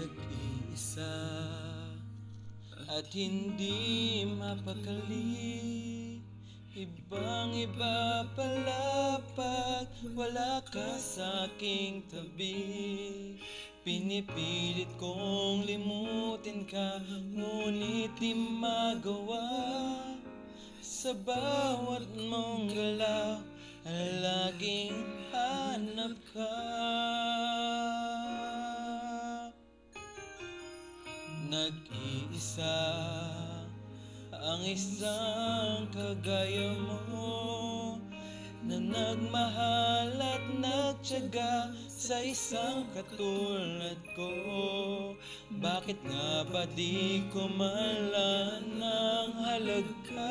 Nag-iisa at hindi mapakali. Ibang iba pala wala ka sa aking tabi. Pinipilit kong limutin ka Ngunit di magawa. Sa bawat mong galaw laging hanap ka Nag-iisa. Ang isang kagaya mo Na nagmahal at nagtyaga sa isang katulad ko. Bakit nga ba di ko malan halaga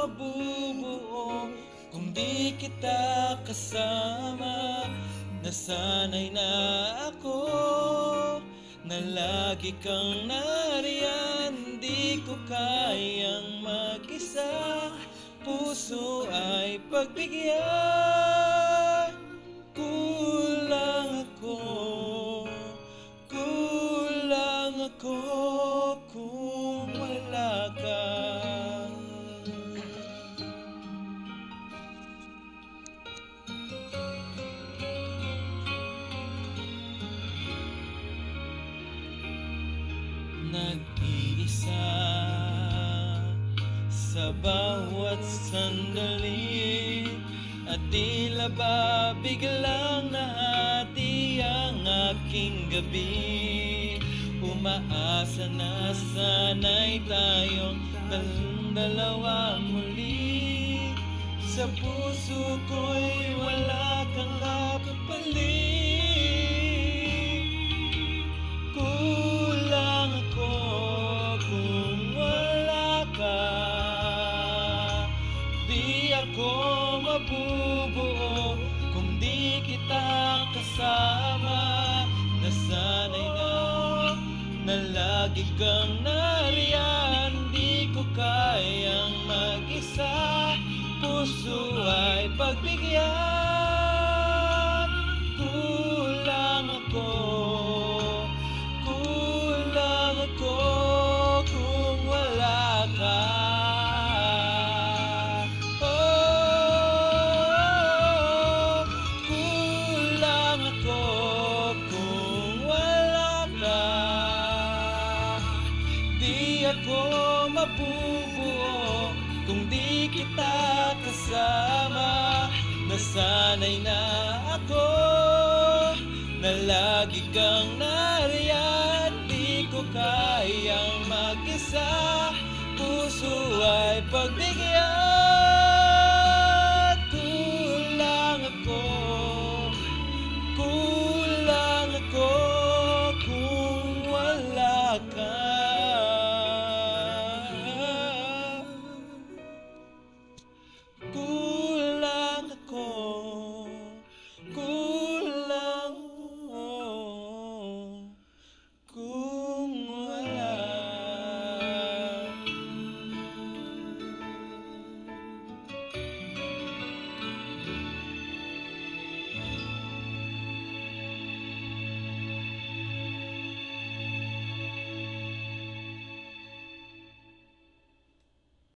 mabubuo kung di kita kasama. Nasanay na ako na lagi kang nariyan. Di ko kayang mag-isa. Puso ay pagbigyan. Kulang ako Kulang ako Nag-iisa sa bawat sandali. At tila ba biglang nahati ang aking gabi? Umaasa na sana'y tayong dal- dalawa muli. Sa puso ko'y wala Ako mabubuo kung di kita kasama Nasanay na na lagi kang nariyan. Di ko kayang mag-isa. Puso ay pagbigyan ako mabubuo kung di kita kasama. Nasanay na ako na lagi kang nariyan. Di ko kayang mag-isa. Puso ay pagbigyan